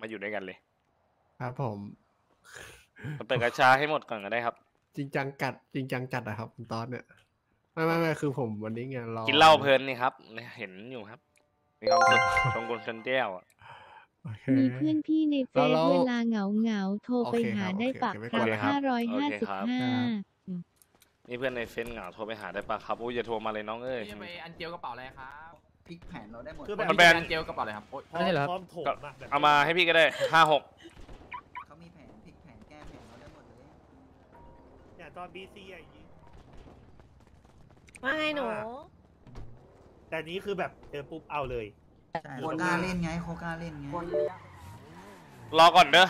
มาอยู่ด้วยกันเลย ครับผมมาเปิดกระชาให้หมดก่อนก็ได้ครับ จริงจังกัด จริงจังจัดอะครับคุณตอนเนี่ยไม่ไม่ไม่คือผมวันนี้ไงรอกินเหล้าเพลินนี่ครับเนี่ยเห็นอยู่ครับ มีความสุขชงกุลชนแก้วอะโอเคมีเพื่อนพี่ในเฟซแล้วเวลาเหงาเหงาๆโทรไปโอเคหาครับได้โอเคปะโอเคครับไม่ห้าร้อยโอห้าเคสิบครับห้านี่เพื่อนในเฟซเหงาโทรไปหาได้ปะครับอู้อย่าโทรมาเลยน้องเอ้ยพี่จะไปอันเจียวกระเป๋าอะไรครับ พลิกแผนเราได้หมดคือแบบ มันพี่เป็จะนอันเจียวกระเป๋าอะไรครับโอ๊ยพร้อมพร้อมโถมอะแบบเอามาให้พี่ก็ได้ห้าหกเขามีแผนพลิกแผนแก้แผนเราได้หมดเลยเนี่ยตอนบีซีอย่างนี้ ว่าไงหนูแต่นี้คือแบบเจอปุ๊บเอาเลย ใช่โคกล้าเล่นไงโคกล้าเล่นไงรอก่อนเด้อ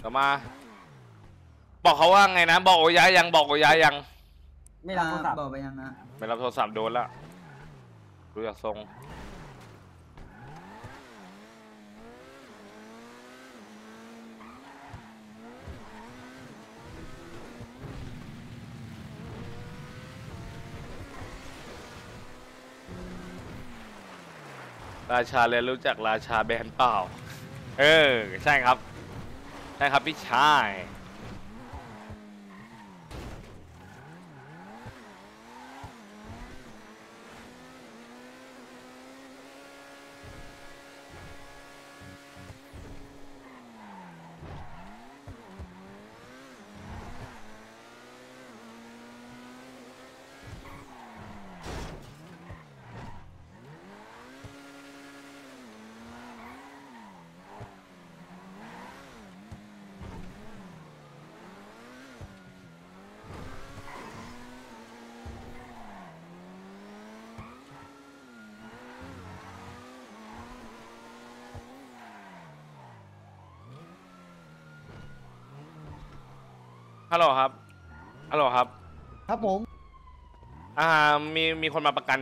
เดี๋ยวมา บอกเขาว่าไงนะ บอกโอ้ยายยังบอกโอ้ยายยัง ไม่รับโทรศัพท์ บอกไปยังนะไม่รับโทรศัพท์โดนละ รู้จักทรงราชาเรียนรู้จักราชาแบนเปล่า เออ ใช่ครับ ใช่ครับพี่ชาย ฮัลโหลครับ ฮัลโหลครับ ครับผม อ่า มี มีคนมาประกัน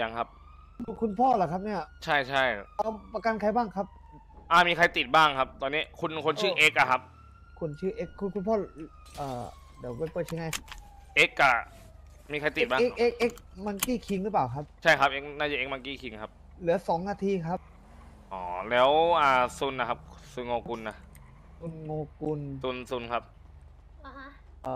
ยังครับ คุณพ่อเหรอครับเนี่ย ใช่ใช่เอาประกันใครบ้างครับ อ่า มีใครติดบ้างครับ ตอนนี้ คุณ คนชื่อเออเอ็กอะครับคุณชื่อเอ็กคุณคุณพ่อ เอ่อ เดี๋ยวไปเปิดชื่อให้เอ็กอะมีใครติดบ้าง เอ็กเอ็กเอ็กมังกี้คิงหรือเปล่าครับ ใช่ครับ เอ็กน่าจะเอ็กมังกี้คิงครับ เหลือสองนาทีครับ อ๋อ แล้ว อ่า ซุนนะครับ ซุนโงกุลนะคุณโงกุลซุนซุนครับ เอ่อ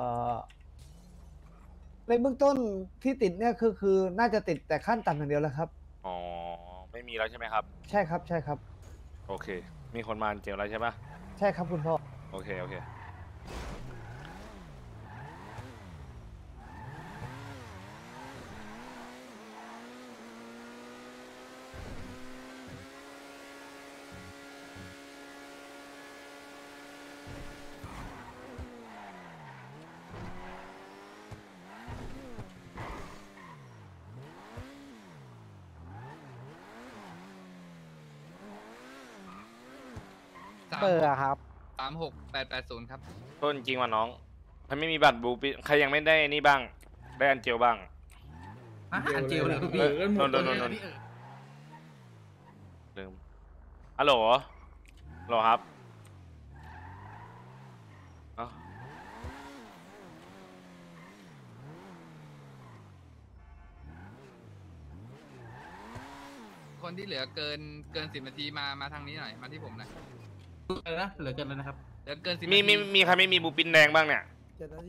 ในเบื้องต้นที่ติดเนี่ยคือคือน่าจะติดแต่ขั้นต่ำอย่างเดียวแล้วครับ อ๋อ ไม่มีแล้วใช่ไหมครับ ใช่ครับใช่ครับ โอเค มีคนมาเจลแล้วใช่ปะใช่ครับคุณพ่อ โอเค โอเค เปิดอะครับ สาม หกแปดแปดศูนย์ครับ ต้นจริงว่ะน้องใครไม่มีบัตรบูปิใครยังไม่ได้นี่บ้าง ได้อันเจลบ้างอันเจียวเลยเออโนนโนนโนนโนนลืมฮัลโหลฮัลโหลครับเอ้าคนที่เหลือเกินเกินสิบนาทีมามาทางนี้หน่อย มาที่ผมหน่อย อะไรนะเหลือเกินแล้วนะครับเหลือเกินสิบมีนาทีมีมีใครไม่มีบูปินแดงบ้างเนี่ย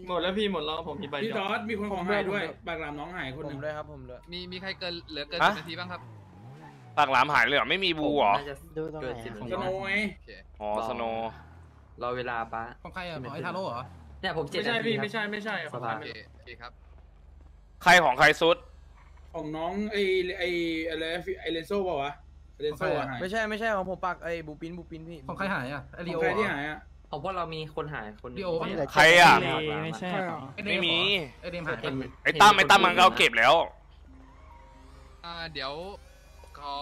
หมดแล้วพี่หมดแล้วผมมีใบพี่เดีจยวอร์ดมีคนของหายด้วยปากหลามน้องหายคนหนึ่งมีมีใครเกินเหลือเกินฮะสิบนาทีบ้างครับปากหลามหายเลยเหรอไม่มีบูเหรอ ดูตรงไหนสโนว์ไงโอเคอ๋อสโนรอเวลาปะของใครอะของไอ้ทาโร่เหรอ เนี่ยผมไม่ใช่พี่ไม่ใช่ไม่ใช่โอเคโอเคครับใครของใครซุด ของน้องไอไออะไรไอเลนโซ่เปล่าวะ เลนโซ่หายไม่ใช่ไม่ใช่ของผมปักไอ้บูปินบูปินพี่ของใครหายอะไอขริองโอใครที่หายอะของพวกเรามีคนหายคนริโอปะใครอะไม่ใช่ไม่มี ไอเดมหายปะไอ้ตั้มไอ้ตั้มมันก็เอาเก็บแล้ว อ่าเดี๋ยวขอ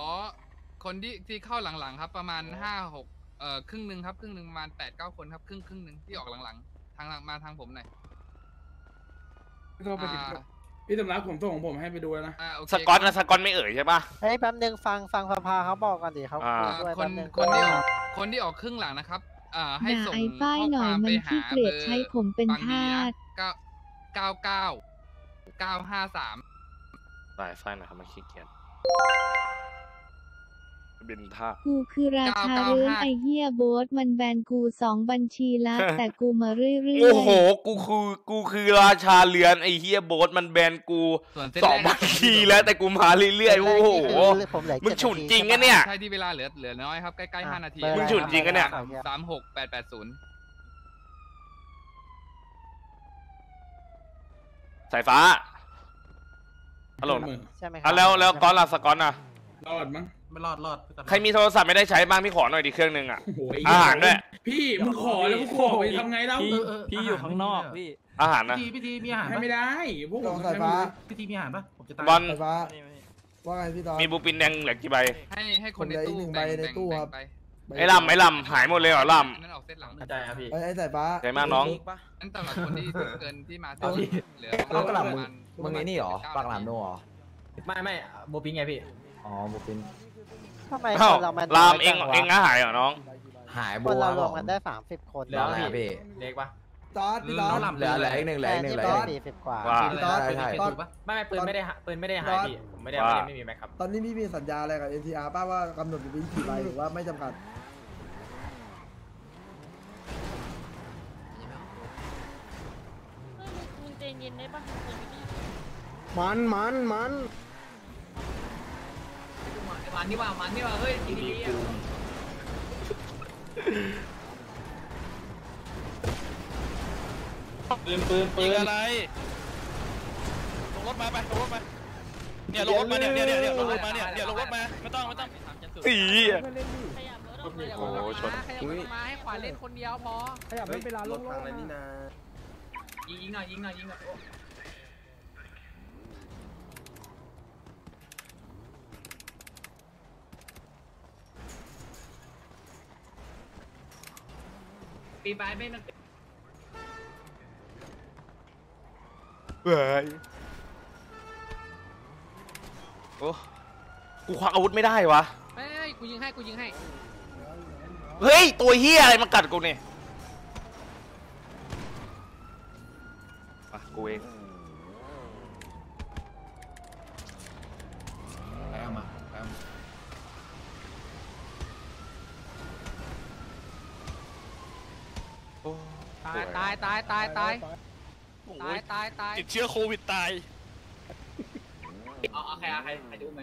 คนที่ที่เข้าหลังๆครับ ประมาณห้าหกเอ่อครึ่งหนึ่งครับครึ่งหนึ่งประมาณแปดเก้าคนครับครึ่งครึ่งหนึ่งที่ออกหลังๆ ทางหลังมาทางผมหน่อยพี่โทรไปติดอ่า พี่สำรักผมส่งของผมให้ไปดูแล้วนะ อ่าโอเคสกอตนะสกอตไม่เอ่ยใช่ปะ เฮ้ยแป๊บนึงฟังฟังสภาเขาบอกกันดิเขาอ่า คุยด้วยคแป๊นบนึงคนที่ออกคนที่ออกครึ่งหลังนะครับ อ่าให้ด่าส่งไอ้ฝ้ายข้อหน่คอยวามไปมันหาขี้เกียจบอร์ใช้ผมเป็นบางทีทานะสเก้าเก้าเก้าเก้าห้าสามหลายไฟนะครับมาขี้เกียจ บินท่ากูคือราชาเรือนไอเฮียโบสมันแบนกูสองบัญชีละแต่กูมาเรื่อยๆโอ้โห กูคือกูคือราชาเรือนไอ้เฮียโบ๊ทมันแบนกูส่วนเส้นสองแรกบัญชีแล้วแต่กูมาเรื่อยๆโอ้โหมึงฉุนจริงกันเนี่ยใช่ที่เวลาเหลือเหลือน้อยครับใกล้ๆห้านาทีมึงฉุนจริงกันเนี่ยสามหกแปดแปดศูนย์สายฟ้าฮัลโหลใช่ไหมครัอะแล้วแล้วก้อนล่ะสกอนอะรอดมั้ง ไม่รอดรอดใครมีโทรศัพท์ไม่ได้ใช้บ้างพี่ขอหน่อยดิเครื่องนึงอะโอ้โหไอาหารด้วยพี่มึงขอแล้วกูขอไปทำไงแล้วพี่อยู่ข้างนอกพี่อาหารนะพี่ทีมีอาหารให้ไม่ได้พวกผมสายฟ้าพี่ทีมีอาหารปะผมจะตายบอลไฟฟ้าว่าไงพี่ตอนมีบูปินแดงเหลือกี่ใบให้ให้คนในผมเหลืออีตู้กหนึ่งใบแบ่งในตู้แบ่งครับไปไอ้ลำไอ้ลำหายหมดเลยเหรอลนั่นออกเส้นหลังเข้าใจครับพี่ไอ้ไอ้สายฟ้าำใจมากน้องนั่นสำหรับคนที่เกินที่มาเอาพี่เหลือเอากระหล่ำประมาณมึงไอ้นี่เหรอเก้ปากหลามโนเหรอไม่ไม่โบปิงไงพี่อ๋อบุปิน ทำไมเอ้าคนเรามันลามเองน้ยจัวะเองก็หายเหรอน้อง หายคบันวเรารวมกันได้สามสิบคนเหลือพี่พี่เล็กปะตอนพี่ตอนเหลือเหลืออีกหนึ่งเหลือแต่อีกหนึ่งที่เหลือเป็นอีกหนึ่ง สี่สิบกว่า ว่าพี่ตอนใช่ใช่ตอนไม่ไม่ปืนไม่ได้หาปืนไม่ได้หายพี่ผมไม่ได้ว่า ไม่ได้ไม่มีแม็กครับ ตอนนี้พี่มีสัญญาอะไรกับ NTR ป้าว่ากำหนดอยู่ที่กี่ใบหรือว่าไม่จำกัดคุณใจเย็นได้ปะมันมันมัน มันนี่ว่ามันนี่ว่าเฮ้ยดีๆอะปืนปืนปืนอะไรลงรถมาไปลงรถมาเนี่ยลงรถมาเนี่ยเนี่ยเนี่ยเนี่ยลงรถมาเนี่ยเนี่ยลงรถมาไม่ต้องไม่ต้องสีอะขยับรถออกมาโอ้โหชนขยับรถมาให้ขวาเล่นคนเดียวพอขยับไม่เป็นไรลงอะไรนี่นะยิงยิงหน่อยยิงหน่อยยิงหน่อย ปีไปไม่มันเฮ้ยโอ้กูควักอาวุธไม่ได้วะเฮ้ยกูยิงให้กูยิงให้เฮ้ย ตัวเฮียอะไรมากัดกูเนี่ยมากูเอง ตายตายตายตายตายตายตายตายติดเชื้อโควิดตาย เอาเใครเอาใครดูไหม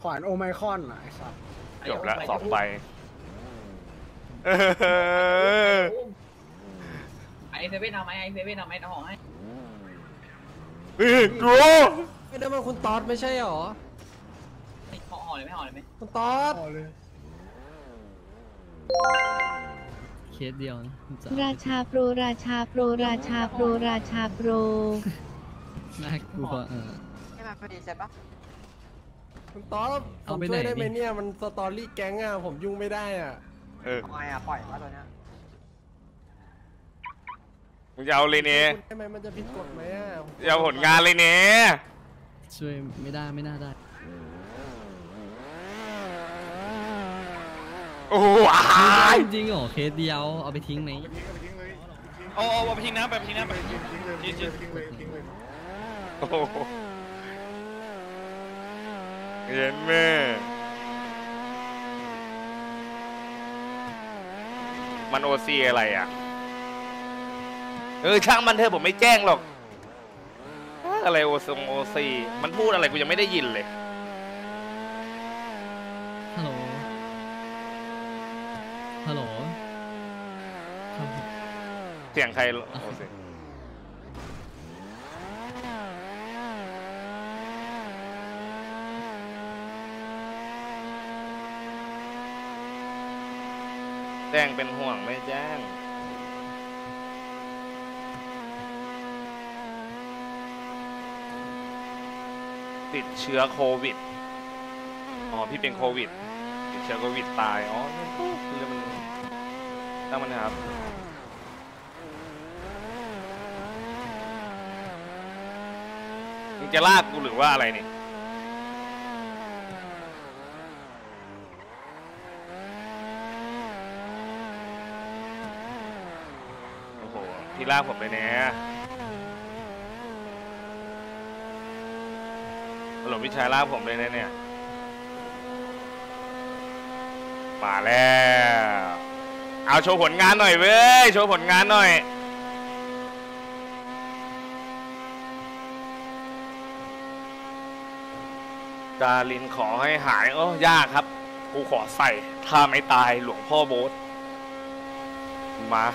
ขวานโอไมคอนเหรอไอ้สับจบละสอบไปไอเซเว่นเอาไหมไอเซเว่นเอาไหมเอาของให้เฮ้ยกลัวไม่ได้มาคุณตอดไม่ใช่หรอ ห่อห่อเลยไม่ห่อเลยไหมคุณตอด เอเลย คสเดียวนะราชาโปรราชาโปรราชาโปรราชาโปร น่ากลัวเออไม่มาพอดีใช่ปะคุณตอดผเอามไปช่วยไหนได้ไหมนี่เนี่ยมันสตอรี่แก๊งอะผมยุ่งไม่ได้อะเออ ทำไมอะปล่อยวะตัวเนี้ยมึงจะเอาเลยเนี่ยคุณได้ไหมมันจะผิดกฎไหมอะจะเอาผลงานเลยเนี่ยช่วยไม่ได้ไม่น่าได้ โอ้โหอ้ายจริงเหรอเคสเดียวเอาไปทิ้งไหมเอาเอาเอาไปทิ้งน้ำไปทิ้งน้ำไปทิ้งทิ้งทิ้งโอ้โหเย็นแม่มันโอซีอะไรอะ เออช่างมันเถอะผมไม่แจ้งหรอก อะไรโอซงโอซีมันพูดอะไรกูยังไม่ได้ยินเลย ฮัลโหลฮัลโหลครับ เสียงใครโอซีแจ้งเป็นห่วงไม่แจ้ง ติดเชื้อโควิด อ๋อ พี่เป็นโควิด ติดเชื้อโควิดตาย อ๋อเรื่องมันตั้งมันนะครับ มึงจะลากกูหรือว่าอะไรนี่โอ้โหพี่ลากผมไปเนี่ยฮัลโหลพี่ชายลากผมเลยนะเนี่ยมาแล้ว เอาโชว์ผลงานหน่อยเว้ย โชว์ผลงานหน่อย ดารินขอให้หายโอ้ยากครับกูขอใส่ถ้าไม่ตายหลวงพ่อโบ๊ทมา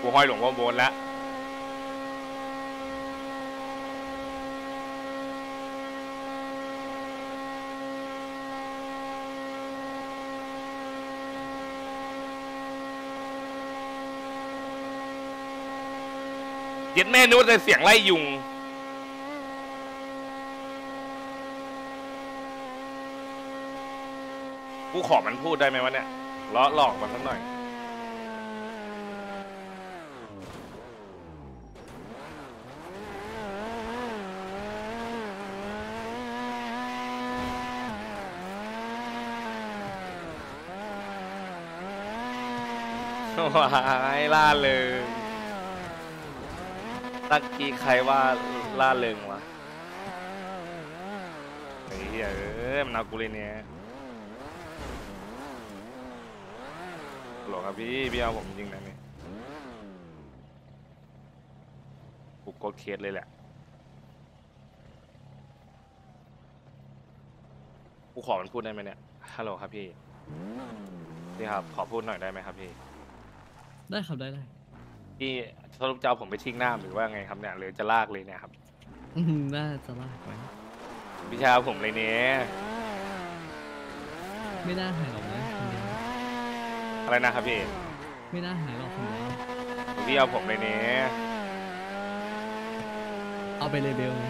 กูห้อยหลวงพ่อโบ๊ทแล้วเย็ดแม่นู้นแต่เสียงไล่ยุง กูขอมันพูดได้ไหมวะเนี่ยล้อหลอกมันสักหน่อยว้ายล่าเริงตะกี้ใครว่าล่าเริงวะไอ้เหี้ยเอ้ยมันเอากูเลยเนี่ย หรอครับพี่พี่เอาผมจริงนะเนี่ยกูกดเคสเลยแหละ กูขอมันพูดได้ไหมเนี่ย ฮัลโหลครับพี่พี่ครับ ขอพูดหน่อยได้ไหมครับพี่ ได้ครับได้ได้พี่สรุปจะเอาผมไปทิ้งน้ำหรือว่าไงครับเนี่ยหรือจะลากเลยเนี่ยครับ อืมน่าจะลากไว้พี่ชายเอาผมเลยเนี่ยไม่น่าหายหรอกนะคนเดียว อะไรนะครับพี่ไม่น่าหายหรอกคนเดียวพี่เอาผมเลยเนี่ยเอาไปเลเบลไง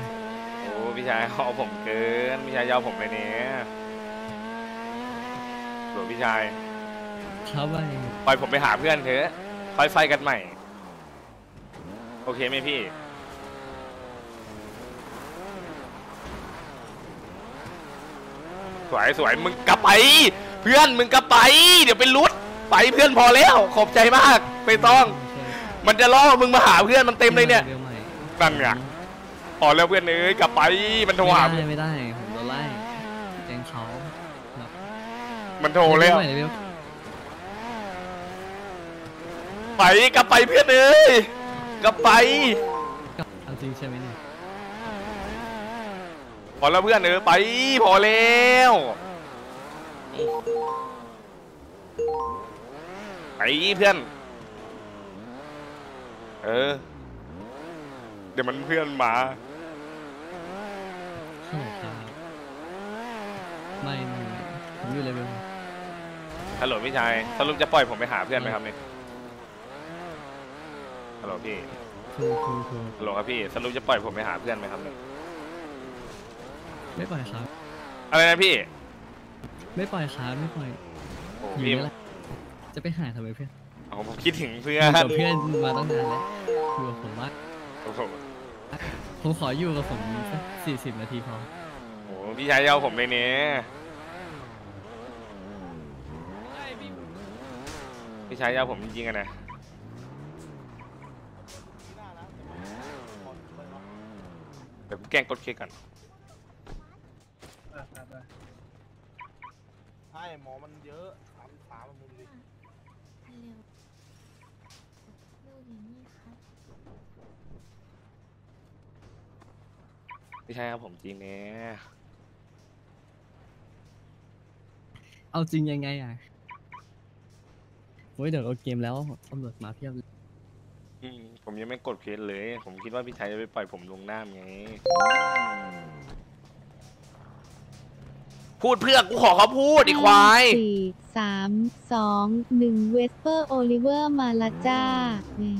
โอ้พี่ชายเอาผมเกินพี่ชายจะเอาผมเลยเนี่ยหลวพี่ชายครับไปปล่อยผมไปหาเพื่อนเถอะค่อยไฟกันใหม่ โอเคไหมพี่ สวยสวยมึงกลับไป เพื่อนมึงกลับไป เดี๋ยวไปรุด ไปเพื่อนพอแล้วขอบใจมากไม่ต้องช่วยมันจะล่อมึงมาหาเพื่อนมันเต็มเลยเนี่ยเลเบลใหม่นั่นไงพอแล้วเพื่อนเอ้ยกลับไปมันโทรหาไม่ได้ไม่ได้ผมโดนไล่แกงเขาครับมันโทรแล้วเลเบใหม่เลเบลไปกลับไปเพื่อนเอ้ยกลับไปกับเอาจริงใช่ไหมเนี่ยพอแล้วเพื่อนเออไปพอแล้ว ไปเพื่อน เออ เดี๋ยวมันเพื่อนมาฮัลโหลครับไม่ไม่ไม่ผมอยู่เลเบลฮัลโหลพี่ชายสรุปจะปล่อยผมไปหาเพื่อนไหมครับเนี่ยฮัลโหลพี่ถูกถูกถูกฮัลโหลครับพี่สรุปจะปล่อยผมไปหาเพื่อนไหมครับเนี่ยไม่ปล่อยครับ อะไรนะพี่ ไม่ปล่อยครับไม่ปล่อยโอ้อยู่พี่ นี่แหละ จะไปหาทำไมเพื่อนเอาผมคิดถึงเพื่ออนยู่กับเพื่อนมาตั้งนานแล้วอยู่กับผมว่าโอ้โหผมขออยู่กับผมสักสี่สิบนาทีพอโอ้โหพี่ชายจะเอาผมเลยเนี่ยพี่ชายจะเอาผมจริงๆอะนะเดี๋ยวผมแกล้งกดเคสก่อนใช่หมอมันเยอะ พี่ชายครับผมจริงเนี่ย เอาจริงยังไงอะโอ้ยเดี๋ยวเราเกมแล้วตำรวจมาเพียบเลยอืมผมยังไม่กดเคสเลย ผมคิดว่าพี่ชายจะไปปล่อยผมลงน้ำไง พูดเพื่อกูขอเขาพูดอีควายสี่สามสองหนึ่งเวสเปอร์โอลิเวอร์มาละจ้านี่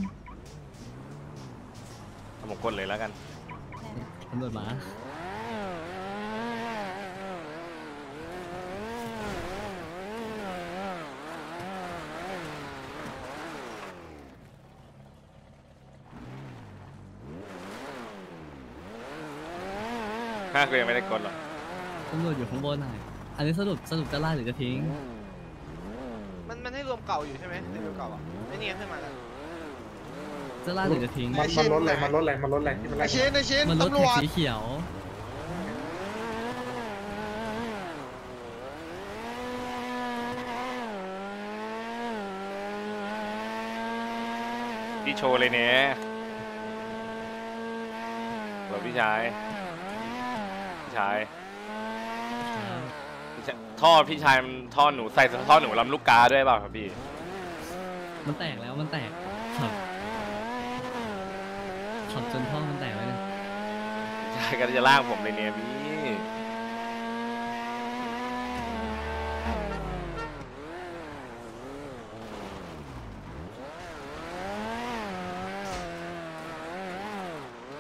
ผมกดเลยแล้วกันตำรวจมาห้าก็ยังไม่ได้กดหรอกตำรวจอยู่ข้างบนหน่อยอันนี้สรุปสรุปจะล่าหรือจะทิ้ง มันมันให้รวมเก่าอยู่ใช่ไหมในรวมเก่าอะไอ้นี่ขึ้นมาแล้ว สื้ล่าหรือจะทิ้งมันมัลดแรงมันลดแรงมันลดแรงนไล่ไอเชนไอเชนมันลดตำรแท็สีเขียวพี่โชว์เลยเนี่ยเราพี่ชาย พี่ชายพี่ชายท่อพี่ชายมันท่อหนูใส่ท่อหนูลำลูกกาด้วยเปล่าครับพี่ มันแตกแล้วมันแตก ขับจนท่อมันแตกเลยนะพี่ชายก็จะลางผมเลยเนี่ยพี่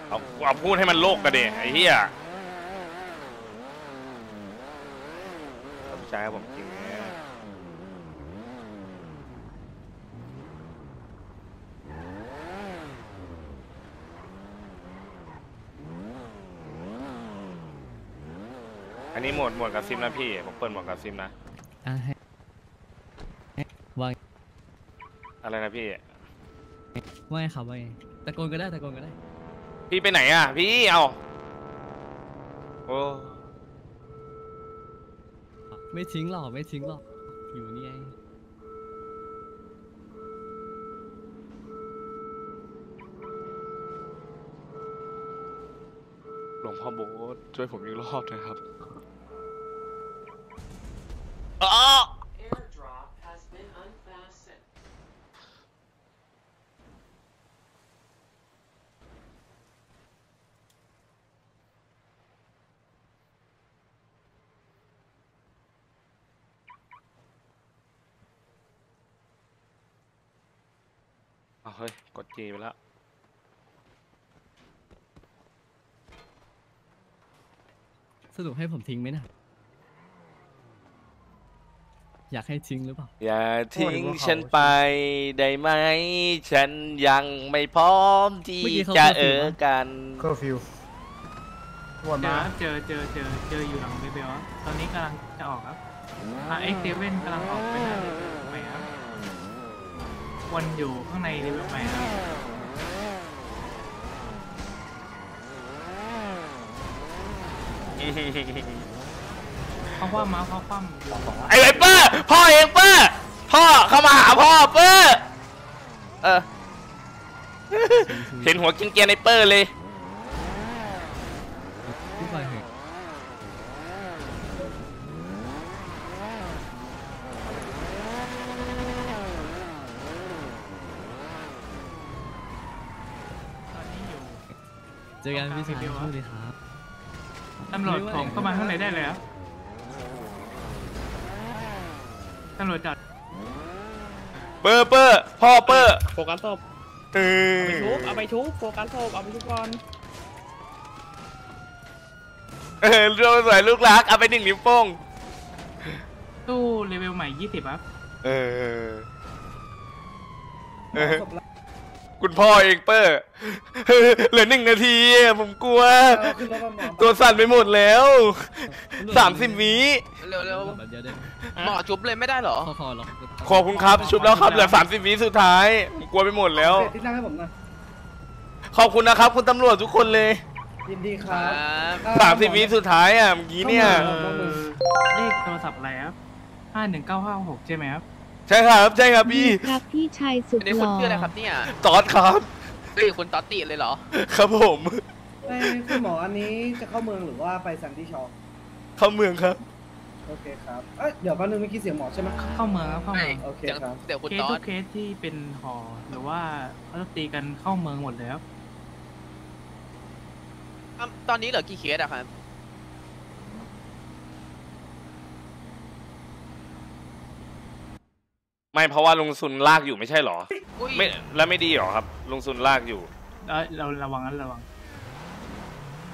เอาเอาพูดให้มันโลกกันดิไอ้เหี้ยเอาพี่ชายให้ผมจริงเนี่ย อันนี้หมวดหมวดกับซิมนะพี่ ผมเปิดหมวดกับซิมนะ อะให้ให้ว่าอะไรนะพี่ ว่าไงครับว่าไงตะโกนก็ได้ตะโกนก็ได้ พี่ไปไหนอะ พี่เอาโอ้ไม่ทิ้งหรอกไม่ทิ้งหรอกอยู่นี่ไงหลวงพ่อโบ๊ทช่วยผมอีกรอบหนะครับ อ๋อเอาเฮ้ย กดจีไปแล้ว สรุปให้ผมทิ้งไหมนะ อยากให้ทิ้งหรือเปล่า อย่าทิ้งฉันไปได้ไหม ฉันยังไม่พร้อมที่เมื่อกี้เขาจะเคอร์เอฟิวอปะกันเคอร์ฟิววนเจมาอเจอเจอเจอเจออยู่หลังเบเบลครับตอนนี้กำลังจะออกครับอ่าเอ็กเซเว่นกำลังออกไปหน้าเลเวลใหม่ครับวนอยู่ข้างในเลเวลใหม่ครับ เขาคว่ำมาเขาคว่ำอยู่ไอ้ไวเปอร์พ่อเองเปอร์พ่อเข้ามาหาพ่อเปอร์เออเห็นหัวกินเกียร์ในเปอร์เลยพี่บอยเหอะตอนนี้อยู่เจอกันพี่ชายเดี๋ยวโชคดีครับตำรวจของเข้ามาข้างในได้เลยครับ ตำรวจจอดเปอร์เปอร์พ่อเปอร์โฟกัสศพเออเอาไปชุบโฟกัสศพเอาไปชุบก่อนเออโดนสวยลูกรักเอาไปหนึ่งนิ้วโป้งตู้เลเวลใหม่ยี่สิบครับเออเออ คุณพ่อเองเปอร์เหลือหนึ่งนาทีอะผมกลัว ตัวสั่นไปหมดแล้วสามสิบวิเร็วเร็วแบบเดียวได้ไหมหมอจุบเลยไม่ได้เหรอขอขอหรอกขอบคุณครับชุบแล้วครับเหลือสามสิบวิสุดท้ายผมกลัวไปหมดแล้วที่นั่งให้ผมหน่อยขอบคุณนะครับ คุณตำรวจทุกคนเลยยินดีครับสามสิบวิสุดท้ายอะเมื่อกี้เนี่ยเอ่อเลขโทรศัพท์อะไรครับห้าหนึ่งเก้าห้าหกใช่ไหมครับ ใช่ครับใช่ครับพี่ครับพี่ชายสุดอันนี้หคุณล่อชื่ออะไรครับเนี่ยตอดครับเฮ้ยคุณต๊อตติเลยเหรอ ครับผมคุณหมออันนี้จะเข้าเมืองหรือว่าไปซันดี้ช็อปเข้าเมืองครับ โอเคครับเอ้ยเดี๋ยวแป๊บนึงเมื่อกี้เสียงหมอใช่ไหม เข้าเมืองครับเข้าเมืองโอเคเดี๋ยวครับ เดี๋ยวคุณเคสต๊อทุตกเคสที่เป็นหอหรือว่าเขาจะตีกันเข้าเมืองหมดเลยครับอะตอนนี้เหลือกี่เคสอะครับ ไม่เพราะว่าลุงซุนลากอยู่ไม่ใช่เหรออุ้ยไม่แล้วไม่ดีเหรอครับ ลุงซุนลากอยู่เอ้ยเราระวังนั้นระวัง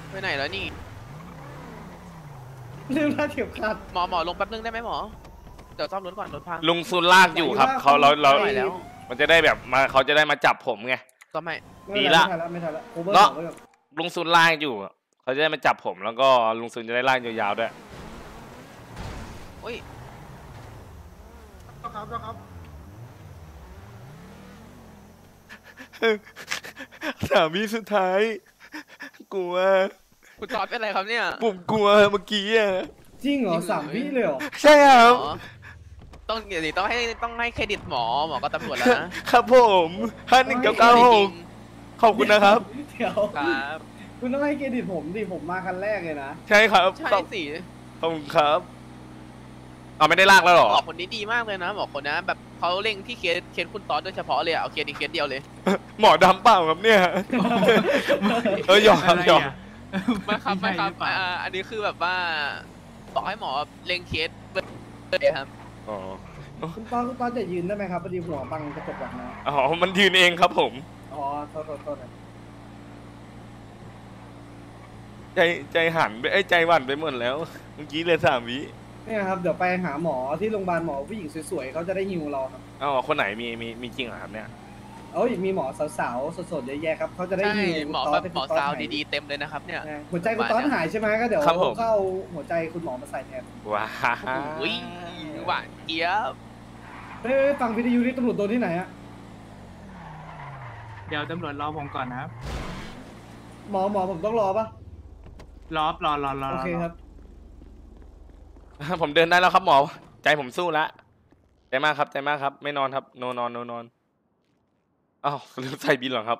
ไปไหนแล้วนี่ลืมท่าเข็มขัดหมอหมอลงแป๊บนึงได้ไหมหมอเดี๋ยวซ่อมรถก่อนรถพังลุงซุนลากอยู่ครับเขาเราเราไม่ไหวแล้ว มันจะได้แบบมาเขาจะได้มาจับผมไงก็ไม่ไม่เป็นไรดีละไม่ทันละไม่ทันละโอเวอร์เนาะไว้ก่อนลุงซุนลากอยู่เขาจะได้มาจับผมแล้วก็ลุงซุนจะได้ลากยาวๆด้วยอุ้ยครับครับ สามวิสุดท้าย กลัวคุณต๊อตเป็นอะไรครับเนี่ย ผมกลัวเมื่อกี้อะจริงเหรอสามวิเลยเหรอใช่ครับหมอต้องเดี๋ยวนี้ต้องให้ต้องให้เครดิตหมอหมอก็ตำรวจแล้วนะครับผมห้าหนึ่งเก้าเก้าหกขอบคุณนะครับเดี๋ยวครับคุณต้องให้เครดิตผมดิผมมาคันแรกเลยนะ ใช่ครับใช่ขอบสิขอบคุณครับ เอาไม่ได้ลากแล้วเหรอหมอคนนี้ดีมากเลยนะหมอคนนะแบบเขาเร่งที่เคสเคสคุณตอนโดยเฉพาะเลยอะเอาเคสนี้เคสเดียวเลย หมอดำเปล่าครับเนี่ยเออหยอกครับอะไรหยอกอะไม่ครับไม่ครับใช่หรือเปล่าอ่าอันนี้คือแบบว่าบอกให้หมอเร่งเคสเลยครับอ๋อคุณตอนคุณตอนจะยืนได้ไหมครับพอดีหัวบังกระจกหลังนะอ๋อมันยืนเองครับผมอ๋อโทษโทษโทษนะใจใจหันไปไอ้ยใจหวั่นไปหมดแล้ว เมื่อกี้เลยสามวิ เนี่ยครับเดี๋ยวไปหาหมอที่โรงพยาบาลหมอผู้หญิงสวยๆเขาจะได้ฮิวเราครับอ๋อคนไหนมีมีมีจริงเหรอครับเนี่ยเอ้ยมีหมอสาวๆสดๆเยอะแยะครับเขาจะได้ใช่ฮิวหมอคุณแบตบให้หมอคุณตนสาวหยดีๆเต็มเลยนะครับเนี่ยนะหัวใจคุณตอนหายใช่ไหมก็เดี๋ยวครับผม เข้าหัวใจคุณหมอมาใส่แทนว้าอุ้ยหวานเจี๊ยบเฮ้ยฟังวิทยุนี่ตำรวจโดนที่ไหนอะเดี๋ยวตำรวจรอผมก่อนนะครับหมอหมอผมต้องรอปะรอรอรอรอโอเคครับ ผมเดินได้แล้วครับหมอ ใจผมสู้ละใจมากครับใจมากครับ ไม่นอนครับ โนนอนโนนอนอ้าวลืมใส่บินหรอครับ